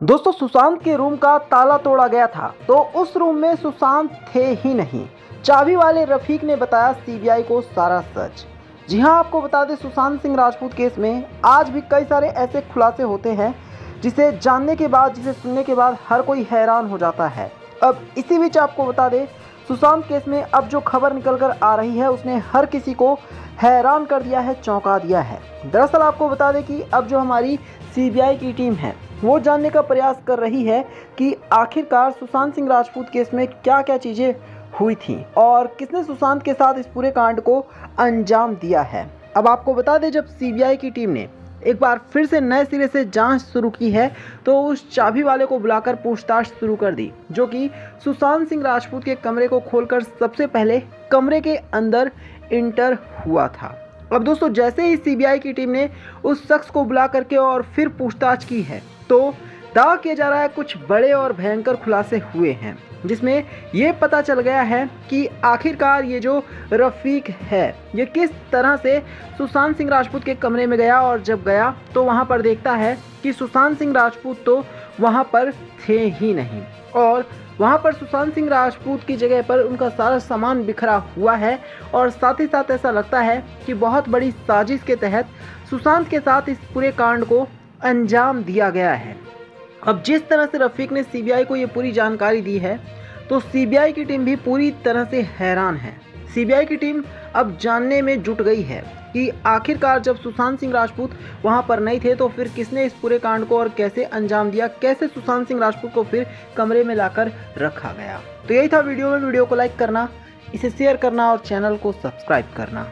दोस्तों, सुशांत के रूम का ताला तोड़ा गया था तो उस रूम में सुशांत थे ही नहीं। चाबी वाले रफीक ने बताया सीबीआई को सारा सच। जी हाँ आपको बता दें, सुशांत सिंह राजपूत केस में आज भी कई सारे ऐसे खुलासे होते हैं, जिसे जानने के बाद, जिसे सुनने के बाद हर कोई हैरान हो जाता है। अब इसी बीच आपको बता दें सुशांत केस में अब जो खबर निकल कर आ रही है, उसने हर किसी को हैरान कर दिया है, चौंका दिया है। दरअसल आपको बता दें कि अब जो हमारी सीबीआई की टीम है, वो जानने का प्रयास कर रही है कि आखिरकार सुशांत सिंह राजपूत केस में क्या क्या चीज़ें हुई थी और किसने सुशांत के साथ इस पूरे कांड को अंजाम दिया है। अब आपको बता दें, जब सीबीआई की टीम ने एक बार फिर से नए सिरे से जाँच शुरू की है तो उस चाबी वाले को बुलाकर पूछताछ शुरू कर दी, जो कि सुशांत सिंह राजपूत के कमरे को खोलकर सबसे पहले कमरे के अंदर इंटर हुआ था। अब दोस्तों, जैसे ही सीबीआई की टीम ने उस शख्स को बुला करके और फिर पूछताछ की है तो दावा किया जा रहा है कुछ बड़े और भयंकर खुलासे हुए हैं, जिसमें ये पता चल गया है कि आखिरकार ये जो रफ़ीक है, ये किस तरह से सुशांत सिंह राजपूत के कमरे में गया और जब गया तो वहाँ पर देखता है कि सुशांत सिंह राजपूत तो वहाँ पर थे ही नहीं और वहाँ पर सुशांत सिंह राजपूत की जगह पर उनका सारा सामान बिखरा हुआ है और साथ ही साथ ऐसा लगता है कि बहुत बड़ी साजिश के तहत सुशांत के साथ इस पूरे कांड को अंजाम दिया गया है। अब जिस तरह से रफ़ीक ने सीबीआई को ये पूरी जानकारी दी है तो सीबीआई की टीम भी पूरी तरह से हैरान है। सीबीआई की टीम अब जानने में जुट गई है कि आखिरकार जब सुशांत सिंह राजपूत वहाँ पर नहीं थे तो फिर किसने इस पूरे कांड को और कैसे अंजाम दिया? कैसे सुशांत सिंह राजपूत को फिर कमरे में लाकर रखा गया? तो यही था वीडियो में। वीडियो को लाइक करना, इसे शेयर करना और चैनल को सब्सक्राइब करना।